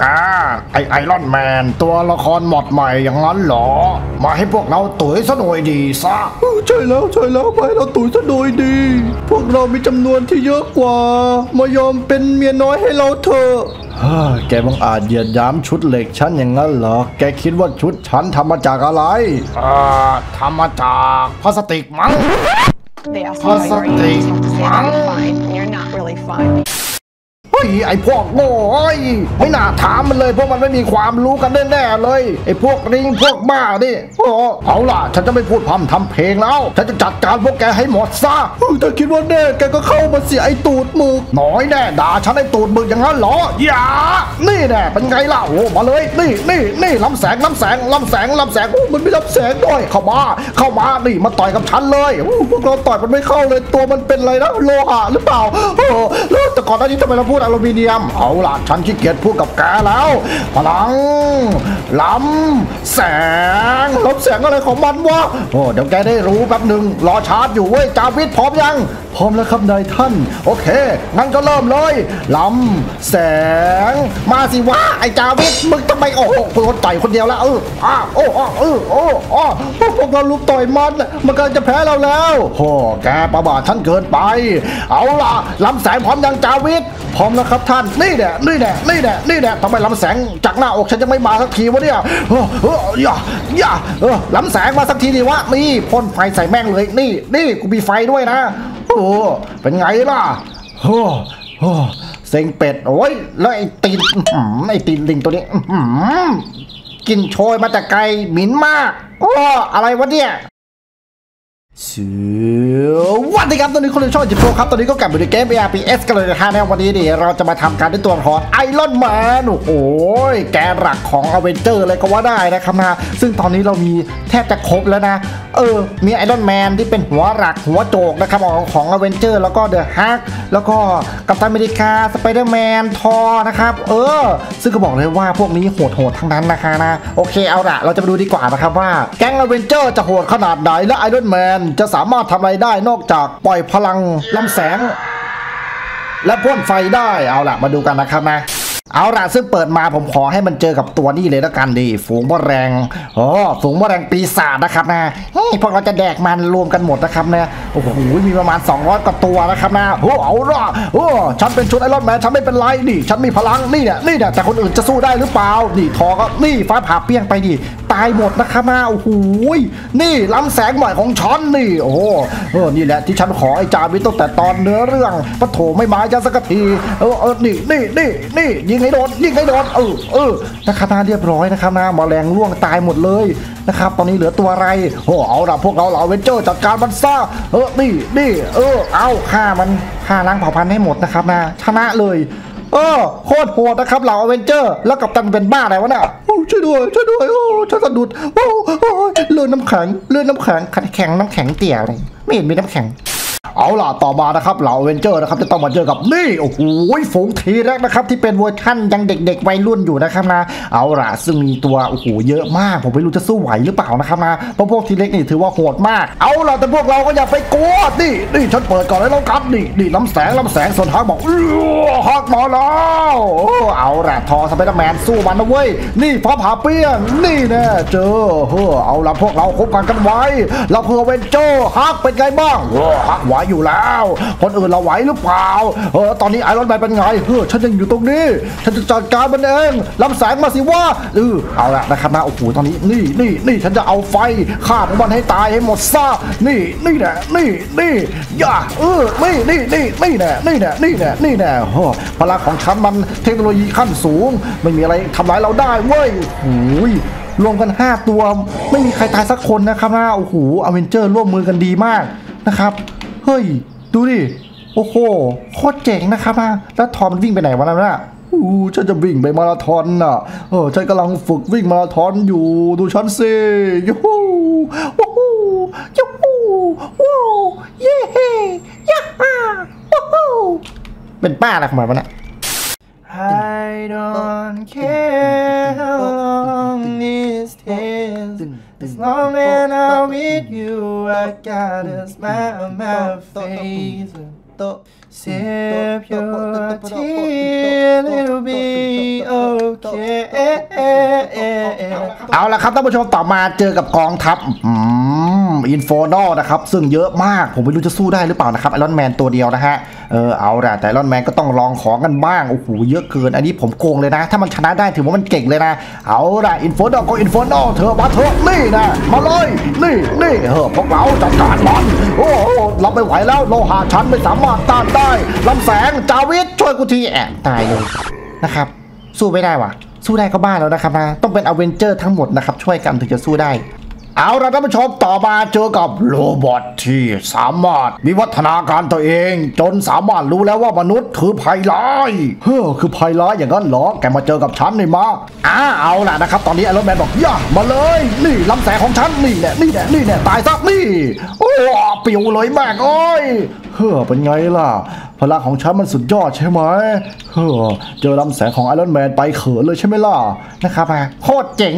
กาไอไอรอนแมน ตัวละครหมดใหม่อย่างนั้นเหรอ มาให้พวกเราตุ๋ยซะหน่อยดีซะเออใช่แล้วใช่แล้วไปเราตุ๋ยซะโดยดี พวกเรามีจำนวนที่เยอะกว่า มายอมเป็นเมียน้อยให้เราเถอะเฮ้ยแกบังอาจเหยียดหยามชุดเหล็กฉันอย่างนั้นเหรอ แกคิดว่าชุดฉันทำมาจากอะไรเอ่อทำมาจากพลาสติกมั้ง They ask you how you are, you just ยไอพวกโง่เอ้ยไม่น่าถามมันเลยเพราะมันไม่มีความรู้กันแน่ๆเลยไอพวกลิงพวกบ้านี่โอ้เอาล่ะ ฉันจะไม่พูดพร่ำทำเพลงแล้ว ฉันจะจัดการพวกแกให้หมดซะเออถ้าคิดว่าแน่แกก็เข้ามาเสียไอ้ตูดหมึกน้อยแน่ด่าฉันไอตูดมึกอย่างนั้นเหรออย่านี่แน่เป็นไงล่ะโอ้มาเลยนี่นี่นี่ลำแสงลำแสงลำแสงลำแสงโอ้มันไม่รับแสงด้วยเข้ามาเข้ามานี่มาต่อยกับฉันเลยโอ้พวกเราต่อยมันไม่เข้าเลยตัวมันเป็นอะไรนะโลหะหรือเปล่าโอ้แล้วแต่ก่อนหน้านี้ทำไมเราพูดอลูมิเนียม เอาล่ะฉันขี้เกียจพูดกับแกแล้ว พลังล้ำแสงรับแสงอะไรของมันวะโอ้เดี๋ยวแกได้รู้แป๊บหนึ่งรอชาร์จอยู่เว้ยจาวิทพร้อมยัง พร้อมแล้วครับนายท่าน โอเค งั้นก็เริ่มเลยล้ำแสง มาสิวะไอ้จาวิทมึงทำไมโอ้โหกูต่อยคนเดียวแล้วเอออ้าโอ้อ้อเออโอ้อ้อพวกเราลุมต่อยมันมันกำลังจะแพ้เราแล้วโอ้แกประบาทฉันเกินไป เอาล่ะล้ำแสงพร้อมยังจาวิทพร้อมแล้วครับท่านนี่แหละนี่แหละนี่แหละนี่แหละทำไมลำแสงจากหน้าอกฉันยังไม่มาสักทีวะเนี่ยเออเออย่าอย่าเออลำแสงมาสักทีดีวะนี่พ่นไฟใส่แม่งเลยนี่นี่กูมีไฟด้วยนะโอ้เป็นไงล่ะโอ้โอ้เซ็งเป็ดโอ้ยแล้วไอ้ตีนไอ้ตีนลิงตัวนี้กินโชยมาแต่ไกลหมิ่นมากโอ้อะไรวะเนี่ย สวัสดีครับ ตอนนี้คนในช่องจิโปครับ ตอนนี้ก็กลับมาในเกม ARPS กันเลยนะฮะในวันนี้นี่เราจะมาทำการด้วยตัวละครไอรอนแมนโอ้โหแกหลักของอเวนเจอร์เลยก็ว่าได้นะครับนะซึ่งตอนนี้เรามีแทบจะครบแล้วนะ เออ มีไอรอนแมนที่เป็นหัวหลักหัวโจกนะครับของของอเวนเจอร์แล้วก็เดอะฮักแล้วก็กัปตันอเมริกาสไปเดอร์แมนทอนะครับ เออ ซึ่งก็บอกเลยว่าพวกนี้โหดๆทั้งนั้นนะคะนะ โอเคเอาละเราจะมาดูดีกว่านะครับว่าแก๊งอเวนเจอร์จะโหดขนาดไหน และไอรอนแมนจะสามารถทำอะไรได้นอกจากปล่อยพลังลำแสง และพ่นไฟได้เอาละมาดูกันนะครับนะ เอาล่ะซึ่งเปิดมาผมขอให้มันเจอกับตัวนี้เลยแล้วกันดีฝูงแมลงอ๋อฝูงแมลงปีศาจนะครับนะเฮ้ยพวกเราจะแดกมันรวมกันหมดนะครับนะโอ้โหมีประมาณ 200กว่าตัวนะครับนะโอ้เอาล่ะโอ้ฉันเป็นชุดไอรอนแมนฉันไม่เป็นไรนี่ฉันมีพลังนี่เนี่ยนี่เนี่ยแต่คนอื่นจะสู้ได้หรือเปล่านี่ทอก็นี่ฟ้าผ่าเปี้ยงไปดิตายหมดนะครับนะโอ้โหนี่ล้ำแสงใหม่ของฉันนี่โอ้เออนี่แหละที่ฉันขอไอ้จาวิตั้งแต่ตอนเนื้อเรื่องปะโถไม่มาจะสักทีเออเออนี่นี่นี่นี่ยิงให้โดนยิงให้โดนเออเออนะครับนะเรียบร้อยนะครับนะแมลงล่วงตายหมดเลยนะครับตอนนี้เหลือตัวอะไรโอ้เอาละพวกเราเหล่าเวนเจอร์จัดการมันซะเออนี่นี่เออเอาฆ่ามันฆ่าล้างเผ่าพันธุ์ให้หมดนะครับนะชนะเลยเออโคตรโหดนะครับเหล่าอเวนเจอร์ แล้วกับตันเป็นบ้าอะไรวะเนี่ยโอ้ช่วยด้วยช่วยด้วยโอ้ฉันสะดุดโอ้โอ้เลื่อนน้ำแข็งเลื่อนน้ำแข็งขัดแข็งน้ำแข็งเตี่ยเลยไม่เห็นมีน้ำแข็ง เอาล่ะต่อมานะครับเหล่าอเวนเจอร์นะครับจะต้องมาเจอกับนี่โอ้โหฝูงทีแรกนะครับที่เป็นเวอร์ชั่นยังเด็กๆวัยรุ่นอยู่นะครับนะเอาล่ะซึ่งมีตัวโอ้โหเยอะมาก ผมไม่รู้จะสู้ไหวหรือเปล่านะครับนะเพราะพวกทีเล็กนี่ถือว่าโหดมาก เอาล่ะแต่พวกเราก็อย่าไปกลัวนี่นี่ฉันเปิดก่อนแล้วกันนี่นี่ลำแสงลำแสงส่วนฮักบอกอื้อฮักมาแล้วโอ้เอาล่ะทอสไปเดอร์แมนสู้มันนะเว้ยนี่ฟ้าผ่าเปี้ยงนี่แน่เจอเฮ้อเอาล่ะพวกเราคบกันกันไว้เราเพื่อเวนเจอร์ฮักเป็นไงบ้างฮักไหวอยู่แล้ว คนอื่นเราไหวหรือเปล่า เออตอนนี้ไอรอนแมนเป็นไงเฮ้อฉันยังอยู่ตรงนี้ ฉันจะจัดการมันเองลำแสงมาสิว่าเออเอาละนะครับนะโอ้โหตอนนี้นี่นี่นี่ฉันจะเอาไฟฆ่าพวกมันให้ตายให้หมดซะนี่นี่แหละนี่นี่อย่าเออนี่นี่นี่นี่แน่นี่แน่นี่แน่นี่แน่โอ้พลังของฉันมันเทคโนโลยีขั้นสูง ไม่มีอะไรทำร้ายเราได้เว้ยโอ้ยรวมกัน 5 ตัว ไม่มีใครตายสักคนนะครับนะโอ้โหอเวนเจอร์ร่วมมือกันดีมากนะครับ เฮ้ย ดูดิ โอ้โห โคตรเจ๋งนะครับนะแล้วทอมมันวิ่งไปไหนวะนั่นน่ะอู้ฉันจะวิ่งไปมาราธอนน่ะ เออ ฉันกำลังฝึกวิ่งมาราธอนอยู่ ดูฉันสิยูฮูวู้ฮูยูฮูว้าวเย้ย่าฮ่าวู้ฮูเป็นป้าอะไรของมันวะเนี่ย I don't care As long as I'm with you, I got a smile on my face. Sip your tea, it'll be okay. เอาละครับท่านผู้ชมต่อมาเจอกับกองทัพอินโฟนอลนะครับ ซึ่งเยอะมากผมไม่รู้จะสู้ได้หรือเปล่านะครับไอรอนแมนตัวเดียวนะฮะเออเอาละแต่ไอรอนแมนก็ต้องลองของกันบ้างโอ้โหเยอะเกิน อันนี้ผมโกงเลยนะ ถ้ามันชนะได้ถือว่ามันเก่งเลยนะ เอาละอินโฟนอลก็อินโฟนอลเธอมาเถอะนี่นะมาเลยนี่นี่เออพวกเราจัดการมันโอ้โหเราไม่ไหวแล้วโลหะชั้นไม่สามารถต้านได้ลำแสงจาวิทช่วยกูทีแอะตายเลยนะครับ สู้ไม่ได้ว่ะ สู้ได้ก็บ้าแล้วนะครับนะต้องเป็นอเวนเจอร์ทั้งหมดนะครับช่วยกันถึงจะสู้ได้เอาละท่านผู้ชมต่อมาเจอกับโรบอทที่สามารถวิวัฒนาการตัวเอง จนสามารถรู้แล้วว่ามนุษย์คือภัยร้ายเฮ้อคือภัยร้ายอย่างนั้นเหรอแกมาเจอกับฉันนี่มาอ่าเอาล่ะนะครับ ตอนนี้ไอรอนแมนบอกย่ามาเลย นี่ลำแสงของฉันนี่แหละนี่แหละนี่แหละตายซะนี่โอ้ปิวเลยแม่งโอ้ย เฮ้อเป็นไงล่ะ พลังของฉันมันสุดยอดใช่ไหมเฮ้อเจอลำแสงของไอรอนแมนไปเขินเลยใช่ไหมล่ะนะครับอะโคตรเจ๋ง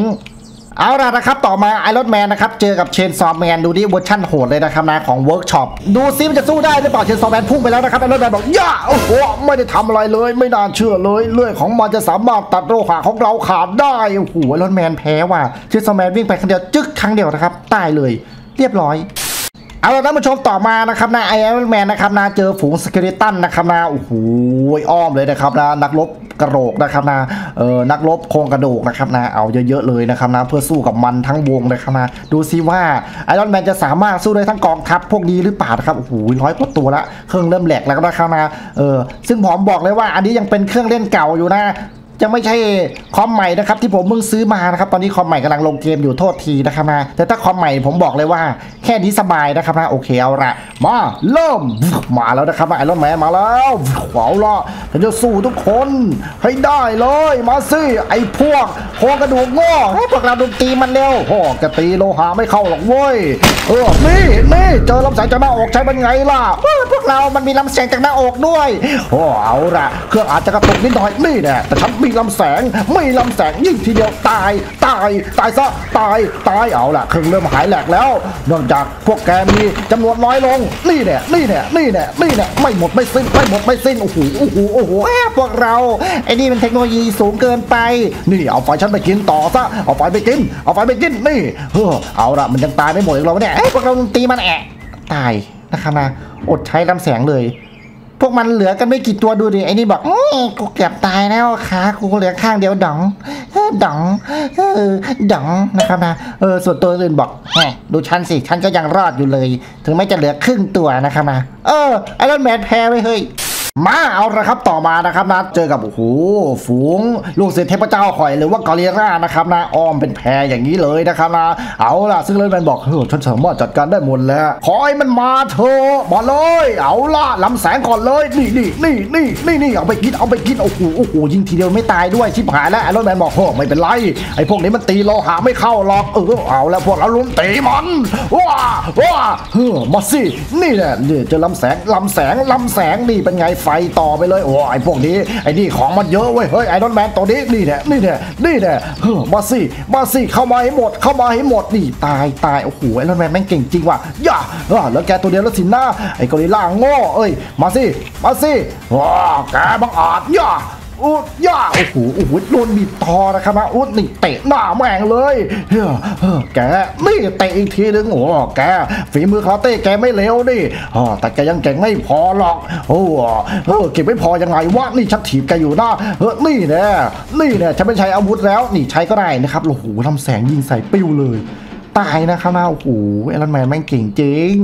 เอาล่ะนะครับ ต่อมาไอรอนแมนนะครับ เจอกับเชนซอมแมน ดูดิเวอร์ชั่นโหดเลยนะครับนะของเวิร์กช็อปดูซิมันจะสู้ได้หรือเปล่าเชนซอมแมนพุ่งไปแล้วนะครับไอรอนแมนบอกย่าโอ้โหไม่ได้ทำอะไรเลย ไม่น่าเชื่อเลย เลื่อยของมันจะสามารถตัดโลหะของเราขาดได้โอ้โหไอรอนแมนแพ้ว่ะเชนซอมแมนวิ่งไปครั้งเดียวจึ๊กครั้งเดียวนะครับตายเลย เรียบร้อย เอาละท่านผู้ชมต่อมานะครับนะไอรอนแมนนะครับนะเจอฝูงสเกเลตันนะครับนะโอ้โหอ้อมเลยนะครับนะนักรบกระโหลกนะครับนะเออนักรบโครงกระดูกนะครับนะเอาเยอะๆเลยนะครับนะเพื่อสู้กับมันทั้งวงเลยครับนะดูซิว่าไอรอนแมนจะสามารถสู้ได้ทั้งกองทัพพวกนี้หรือเปล่าครับโอ้โหร้อยกว่าตัวละเครื่องเริ่มแหลกแล้วนะครับนะเออซึ่งผมบอกเลยว่าอันนี้ยังเป็นเครื่องเล่นเก่าอยู่นะ ยังไม่ใช่คอมใหม่นะครับที่ผมเพิ่งซื้อมานะครับตอนนี้คอมใหม่กำลังลงเกมอยู่โทษทีนะครับนะแต่ถ้าคอมใหม่ผมบอกเลยว่าแค่นี้สบายนะครับนะโอเคเอาละมาเริ่มมาแล้วนะครับไอรอนแมนมาแล้วเอาละฉันจะสู้ทุกคนให้ได้เลย มาสิไอพวกโครงกระดูกง่ให้พวกเราดนตีมันเร็วโอ้กระตีโลหะไม่เข้าหรอกเว้ยเออนี่นี่เจอลำแสงจากหน้าอกใช้เป็นไงล่ะพวกเรามันมีลำแสงจากหน้าอกด้วยโอ้เอาละเครื่องอาจจะกระตุกนิดหน่อยนี่แน่แต่ฉันมีลำแสง ไม่ลำแสงยิ่งทีเดียวตาย ตาย ตายซะตาย ตายเอาละเครื่องเริ่มหายแหลกแล้วเนื่องจากพวกแกมีจำนวนน้อยลงนี่แน่นี่แน่นี่แน่นี่แน่ไม่หมดไม่สิ้นไม่หมดไม่สิ้นโอ้โหโอ้โหโอ้โหแอบพวกเราไอ้นี่เป็นเทคโนโลยีสูงเกินไป นี่เอาไฟฉันไปกินต่อซะเอาไฟไปกิน เอาไฟไปกินนี่เฮ้อเอาละมันยังตายไม่หมดอีกแล้วเนี่ยพวกเราตีมันแอะตายนะครับนะอดใช้ลำแสงเลย พวกมันเหลือกันไม่กี่ตัวดูดิไอ้นี่บอกอกูเกือบตายแล้วขากูเหลือข้างเดียวดองดองเออดองนะครับนะเออส่วนตัวอื่นบอกแหมดูฉันสิฉันก็ยังรอดอยู่เลย ถึงแม้จะเหลือครึ่งตัวนะครับนะเออไอรอนแมนแพ้ไปเฮ้ย มาเอาละครับต่อมานะครับนะเจอกับโอ้โหฝูงลูกศิษย์เทพเจ้าข่อยหรือว่ากอริลล่านะครับนะอ้อมเป็นแพรอย่างนี้เลยนะครับนะเอาล่ะซึ่งเลยแมนบอกเฮ้ยฉันสามารถจัดการได้หมดแล้วขอให้มันมาเถอะมาเลย เอาล่ะลำแสงก่อนเลยนี่นี่นี่นี่นี่นี่เอาไปกินเอาไปกินโอ้โหโอ้โหยิงทีเดียวไม่ตายด้วยชิบหายแล้วไอรอนแมนบอกเฮ้ยไม่เป็นไรไอพวกนี้มันตีโลหะไม่เข้าหรอกเออเอาแล้วพวกเราลุมตีมันว้าว้าเฮ้อมาสินี่แหละนี่เจอลำแสงลำแสงลำแสงนี่เป็นไงไฟต่อไปเลยโอ้ไอพวกนี้ไอนี่ของมันเยอะเว้ยเฮ้ยไอรอนแมนตัวนี้นี่แหละนี่แหละนี่แหละเฮ้อมาสิมาสิเข้ามาให้หมดเข้ามาให้หมดนี่ตายตายโอ้โหไอรอนแมนแม่งเก่งจริงว่ะย่าเออแล้วแกตัวเดียวแล้วสินาไอกอริลล่าโง่เอ้ยมาสิมาสิว้าแกบังอาจย่า อุดย่าโอ้โหโอ้โหโดนบีบคอนะครับนะอุดนี่เตะหน้าแม่งเลยเฮ้อเฮ้อแกนี่เตะอีกทีนึงโอ้แกฝีมือคาราเต้แกไม่เลวดิอ๋อแต่แกยังเก่งไม่พอหรอกโอ้เออเก็บไม่พอยังไงวะนี่ชักถีบแกอยู่นะเออนี่แน่นี่แน่ฉันไม่ใช้อาวุธแล้ว นี่ใช้ก็ได้นะครับโอ้โหทำแสงยิงใส่ปิ้วเลย ตายนะครับนะโอ้โหไอรอนแมนแม่งเก่งจริง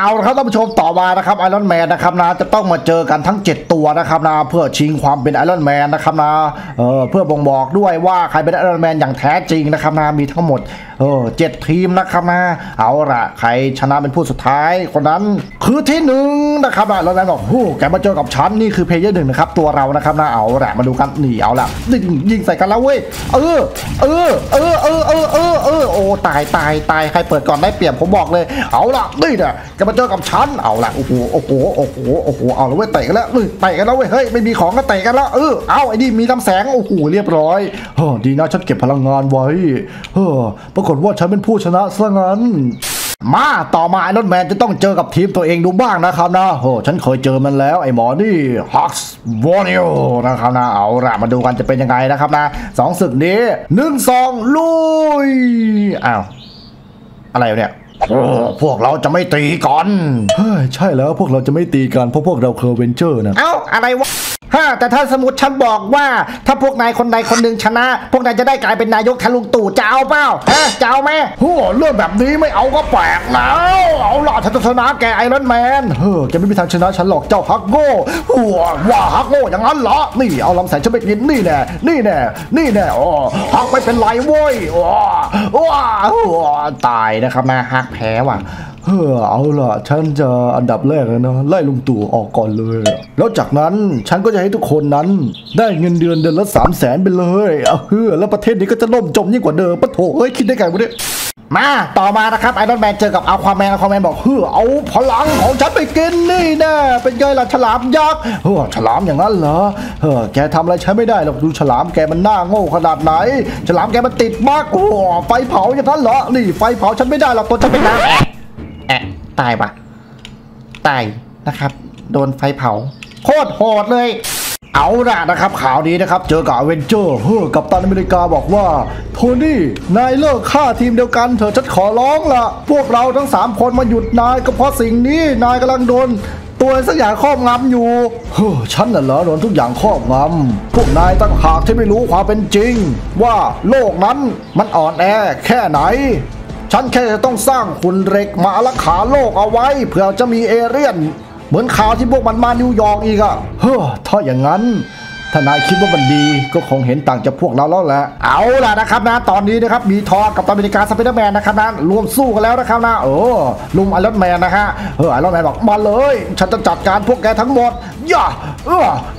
เอาละครับท่านผู้ชมต่อมานะครับไอรอนแมนนะครับนะจะต้องมาเจอกันทั้ง 7 ตัวนะครับนะเพื่อชิงความเป็นไอรอนแมนนะครับนะเออเพื่อบ่งบอกด้วยว่าใครเป็นไอรอนแมนอย่างแท้จริงนะครับนะมีทั้งหมด เออเจ็ดทีมนะครับนะเอาละใครชนะเป็นผู้สุดท้าย คนนั้นคือที่หนึ่งนะครับนะไอรอนแมนบอกโอ้แกมาเจอกับฉันนี่คือ player หนึ่งนะครับตัวเรานะครับนะเอาละมาดูกันนี่เอาละยิงยิงใส่กันแล้วเว้ยเออเออเออเออเออเออเออโอ้ตายตายตายใครเปิดก่อนได้เปรียบผมบอกเลย เอาละนี่นี่ยจะมาเจอกับฉันเอาละโอ้โหโอ้โหโอ้โหโอ้โหเอาล้วเว้ยเตะกันแล้วเอ้ยเตะกันแล้วเว้ยเฮ้ยไม่มีของก็เตะกันแล้วเออเอาไอ้นี่มีลำแสงโอ้โหเรียบร้อยเฮ้อดีนะฉันเก็บพลังงานไว้เฮ้ปรากฏว่าฉันเป็นผู้ชนะซะงั้น มาต่อมาไอรอนแมนจะต้องเจอกับทีมตัวเองดูบ้างนะครับนะโอ้ฉันเคยเจอมันแล้ว ไอหมอนี่ฮักส์วอนิโอนะครับนะเอาละมาดูกันจะเป็นยังไงนะครับนะสองศึกนี้หนึ่งสองลุยอ้าวอะไรวะเนี่ยโอ้พวกเราจะไม่ตีกัน เฮ้ย ใช่แล้วพวกเราจะไม่ตีกัน เพราะพวกเราคืออเวนเจอร์นะ เอ้า อะไรวะ ฮะแต่ถ้าสมมติฉันบอกว่า ถ้าพวกนายคนใดคนหนึ่งชนะ พวกนายจะได้กลายเป็นนายกแทนลุงตู่จะเอาเปล่าฮะจะเอาไหมโอ้เรื่องแบบนี้ไม่เอาก็แปลกแล้ว เอาล่ะฉันจะชนะแกไอรอนแมนเฮ้อแกไม่มีทางชนะฉันหรอกเจ้าฮัลค์โง่หาว่าฮัลค์โง่อย่างนั้นเหรอนี่เอาลำแสงฉันไปกินนี่แน่นี่แน่นี่แน่โอ้ฮักไม่เป็นไรเว้ยว้าว้าว้าตายนะครับนะฮักแพ้ว่ะ เฮ้อเอาล่ะ ฉันจะอันดับแรกเลยนะไล่ลุงตู่ออกก่อนเลย แล้วจากนั้นฉันก็จะให้ทุกคนนั้น ได้เงินเดือนเดือนละสามแสนไปเลยเอาเฮ้อแล้วประเทศนี้ก็จะล่มจมยิ่งกว่าเดิมปะโถเอ้ยคิดได้ไงวะเนี่ยมาต่อมานะครับไอรอนแมนเจอกับอัลควาแมนอัลควาแมนบอกเฮ้อเอาพลังของฉันไปกินนี่แน่เป็นไงล่ะฉลามยักษ์เฮ้อฉลามอย่างนั้นเหรอเฮ้อแกทำอะไรฉันไม่ได้หรอกดูฉลามแกมันหน้าโง่ขนาดไหน ฉลามแกมันติดมากโอ้ไฟเผาอย่างนั้นเหรอนี่ไฟเผาฉันไม่ได้หรอกตัวฉันเป็นน้ำ แอะตายปะตายนะครับ โดนไฟเผา โคตรโหดเลย เอาละนะครับข่าวนี้นะครับ เจอกับอเวนเจอร์เฮ้อกัปตันอเมริกาบอกว่า โทนี่ นายเลิกฆ่าทีมเดียวกันเถอะฉันขอร้องละพวกเราทั้ง 3 คนมาหยุดนายก็เพราะสิ่งนี้นายกำลังโดนตัวสักอย่างครอบงำอยู่ เฮ้อฉันน่ะเหรอโดนทุกอย่างครอบงำพวกนายต่างหากที่ไม่รู้ความเป็นจริง ว่าโลกนั้นมันอ่อนแอแค่ไหน ฉันแค่จะต้องสร้างหุ่นเหล็กมารักษาโลกเอาไว้เผื่อจะมีเอเลี่ยน เหมือนข่าวที่พวกมันมานิวยอร์กอีกอะเฮ้อถ้าอย่างนั้น ถ้านายคิดว่ามันดีก็คงเห็นต่างจากพวกเราแล้วแหละเอาล่ะนะครับนะตอนนี้นะครับมีธอร์กัปตันอเมริกาสไปเดอร์แมนนะครับนะรวมสู้กันแล้วนะครับนะเอรุมไอรอนแมนนะฮะเออไอรอนแมนบอกมาเลย ฉันจะจัดการพวกแกทั้งหมดย่าเอ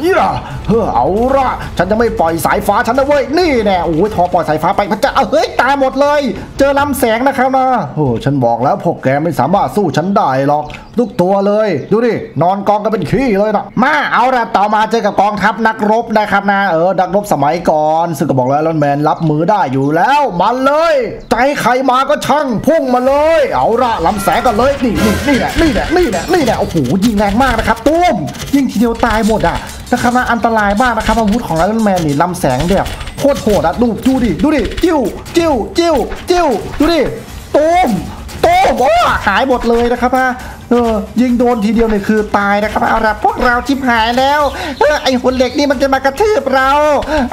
อย่าเออเอาละฉันจะไม่ปล่อยสายฟ้าฉันนะเว้ยนี่แน่โอ้ยธอร์ปล่อยสายฟ้าไปพระเจ้าเอาเฮ้ยตายหมดเลย เจอลำแสงนะครับนะโอ้ฉันบอกแล้วพวกแกไม่สามารถสู้ฉันได้หรอกทุกตัวเลย ดูดินอนกองกันเป็นขี้เลยนะมาเอาละต่อมาเจอกับกองทัพนักรบนะครับนะเออนักรบสมัยก่อนซึ่งก็บอกแล้วไอรอนแมนรับมือได้อยู่แล้วมาเลยใจใครมาก็ช่างพุ่งมาเลย เอาละลำแสงกันเลยนี่นี่นี่แหละนี่แหละนี่แหละนี่แหละโอ้โหยิงแรงมากนะครับตุ้มยิงทีเดียวตายหมดอะนะครับนะอันตรายมากนะครับอาวุธของไอรอนแมนนี่ลำแสงแบบโคตรโหดอะดูดูดิดูดิจิ้วจิ้วจิ้วจิ้วดูดิตุ้มตุ้ม โอ้หายหมดเลยนะครับฮะเออยิงโดนทีเดียวเนี่ยคือตายนะครับเอาละพวกเราชิบหายแล้วเออไอหุ่นเหล็กนี่มันจะมากระทืบเรา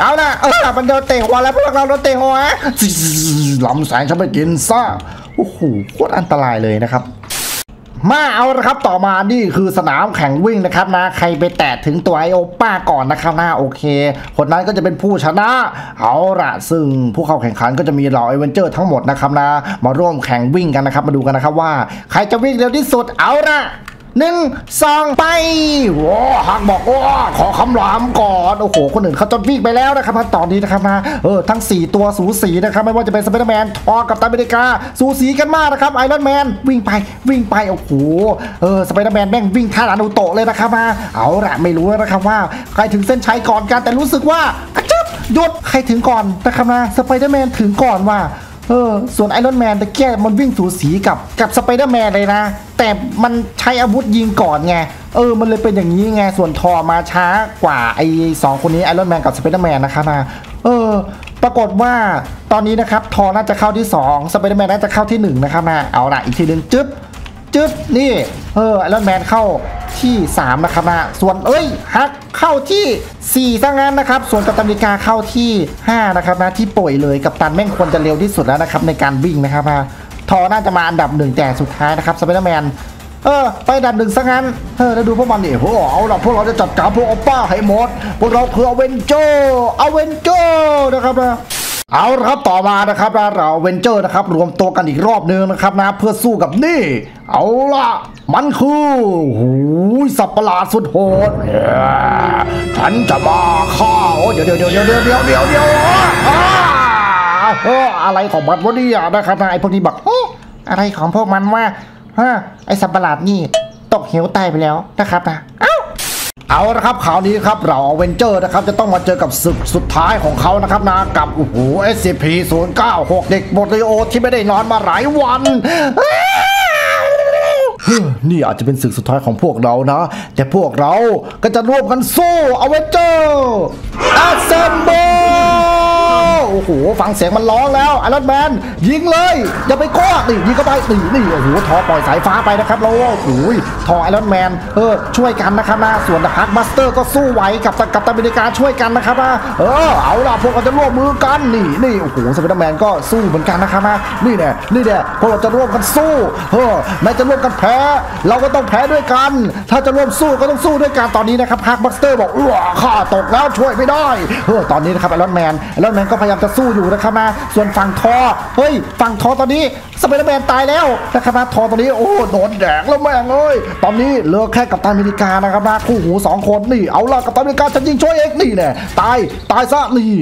เอาละเออมันโดนเตะหัวแล้วพวกเราโดนเตะหัวลำแสงฉันไปกินซะโอ้โหโคตรอันตรายเลยนะครับ มาเอาละครับต่อมานี่คือสนามแข่งวิ่งนะครับนะใครไปแตะถึงตัวไอโอป้าก่อนนะครับนะโอเค คนนั้นก็จะเป็นผู้ชนะ เอาละซึ่งผู้เข้าแข่งขันก็จะมีเหล่าอเวนเจอร์ทั้งหมดนะครับนะมาร่วมแข่งวิ่งกันนะครับ มาดูกันนะครับว่า ใครจะวิ่งเร็วที่สุดเอาละ หนึ่งสองไปว้าฮัลค์บอกว่าขอคำรามก่อนโอ้โหคนอื่นเขาจะวิ่งไปแล้วนะครับตอนนี้นะครับนะเออทั้ง 4 ตัวสูสีนะครับไม่ว่าจะเป็นสไปเดอร์แมนธอร์กัปตันอเมริกา สูสีกันมากนะครับไอรอนแมนวิ่งไปวิ่งไปโอ้โหเออสไปเดอร์แมนแม่งวิ่งท่านารูโตะเลยนะครับมาเอาละไม่รู้นะครับว่าใครถึงเส้นชัยก่อนกันแต่รู้สึกว่าจึ๊บหยุดใครถึงก่อนนะครับนะสไปเดอร์แมนถึงก่อนว่า เออส่วนไอรอนแมนตะกี้มันวิ่งสูสีกับกับสไปเดอร์แมนเลยนะ แต่มันใช้อาวุธยิงก่อนไง เออ มันเลยเป็นอย่างนี้ไง ส่วนธอร์มาช้ากว่าไอสองคนนี้ไอรอนแมนกับสไปเดอร์แมนนะคะนะเออ ปรากฏว่าตอนนี้นะครับ ธอร์น่าจะเข้าที่2สไปเดอร์แมนน่าจะเข้าที่1นะครับนะเอาละอีกทีหนึงจึ๊บ จึ๊บนี่เออไอรอนแมนเข้าที่ 3 นะครับนะส่วนเอ้ยฮัลค์เข้าที่ 4ซะงั้นนะครับ ส่วนกัปตันอเมริกาเข้าที่ 5 นะครับนะที่ป่วยเลยกัปตันแม่งควรจะเร็วที่สุดแล้วนะครับในการวิ่งนะครับนะธอร์น่าจะมาอันดับหนึ่งแต่สุดท้ายนะครับสไปเดอร์แมนเออไปอันดับหนึ่งซะงั้นเออแล้วดูพวกมันดิโอ้เอาละพวกเราจะจัดการพวกโอป้าให้หมดพวกเราคืออเวนเจอร์อเวนเจอร์นะครับนะ เอาละครับต่อมานะครับนะเหล่าอเวนเจอร์นะครับ รวมตัวกันอีกรอบนึงนะครับนะเพื่อสู้กับนี่ เอาละมันคือหูยสัตว์ประหลาดสุดโหดฉันจะมาฆ่าโอ้เดี๋ยวเดี๋ยวเดี๋ยวเดี๋ยวเดี๋ยวเดี๋ยวเดี๋ยวอะไรของมันวะเนี่ยนะครับนะไอ้พวกนี้บอกอะอะไรของพวกมันว่าฮะไอ้สัตว์ประหลาดนี่ ตกเหวตายไปแล้วนะครับนะ เอาละครับคราวนี้ครับเหล่าอเวนเจอร์นะครับจะต้องมาเจอกับศึกสุดท้ายของเขานะครับนะกับโอ้โห SCP 0 9 6เด็กโมริโอที่ไม่ได้นอนมาหลายวันนี่อาจจะเป็นศึกสุดท้ายของพวกเรานะ แต่พวกเราก็จะร่วมกันสู้อเวนเจอร์assemble โอ้โหฟังเสียงมันร้องแล้วไอรอนแมนยิงเลย อย่าไปกลัวนี่ยิงเข้าไปนี่นี่โอ้โหธอร์ปล่อยสายฟ้าไปนะครับแล้วโอ้โหธอร์ไอรอนแมนเออช่วยกันนะครับนะส่วนฮัลค์บัสเตอร์ก็สู้ไหวกับกัปตันอเมริกาช่วยกันนะครับนะเออเอาล่ะพวกเราจะร่วมมือกันนี่นี่โอ้โหสไปเดอร์แมนก็สู้เหมือนกันนะครับนะนี่เนี่ยนี่เนี่ยพวกเราจะร่วมกันสู้เออแม้จะร่วมกันแพ้ เราก็ต้องแพ้ด้วยกัน ถ้าจะร่วมสู้ก็ต้องสู้ด้วยกันตอนนี้นะครับฮัลค์บัสเตอร์บอกอ้วข้าตกแล้วช่วยไม่ได้เออตอนนี้นะครับไอรอนแมนไอรอนแมนก็พยายามจะสู้อยู่นะครับนะส่วนฝั่งธอร์เฮ้ยฝั่งธอร์ตอนนี้สไปเดอร์แมนตายแล้วนะครับนะธอร์ตอนนี้โอ้โดนแดกแล้วแม่งเอ้ยตอนนี้เหลือแค่กัปตันอเมริกานะครับนะคู่หูสองคนนี่เอาล่ะกัปตันอเมริกาฉันยิงช่วยเองนี่แน่ตายตายซะนี่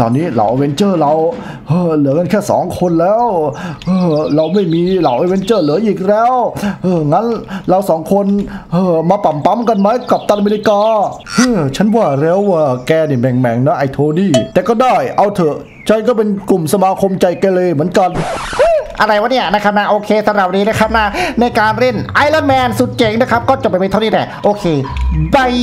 ตอนนี้เหล่าอเวนเจอร์เราเหลือกันแค่สองคนแล้วเอเราไม่มีเหล่าอเวนเจอร์เหลืออีกแล้วเองั้นเราสองคนเออมาปั๊มปั๊มกันไหมกัปตันอเมริกาเฮ้ฉันว่าแล้วว่าแกนี่แม่งๆนะไอ้โทนี่ แต่ก็ได้เอาเถอะฉันก็เป็นกลุ่มสมาคมใจเกเรเหมือนกันอะไรวะเนี่ยนะครับนะโอเคสำหรับนี้นะครับนะในการเล่นไอรอนแมนสุดเจ๋งนะครับ ก็จบไปเป็นเท่านี้แหละโอเค bye